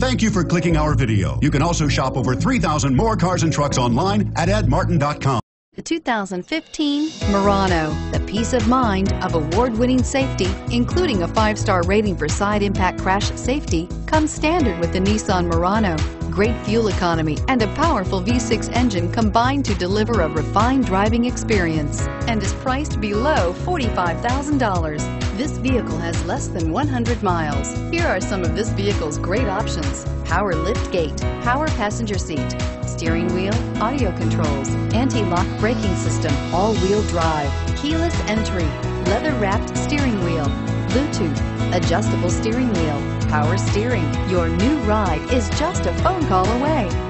Thank you for clicking our video. You can also shop over 3,000 more cars and trucks online at edmartin.com. The 2015 Murano, the peace of mind of award-winning safety, including a five-star rating for side impact crash safety, comes standard with the Nissan Murano. Great fuel economy and a powerful V6 engine combine to deliver a refined driving experience and is priced below $45,000. This vehicle has less than 100 miles. Here are some of this vehicle's great options. Power lift gate, power passenger seat, steering wheel, audio controls, anti-lock braking system, all-wheel drive, keyless entry, leather-wrapped steering wheel, Bluetooth, adjustable steering wheel, power steering. Your new ride is just a phone call away.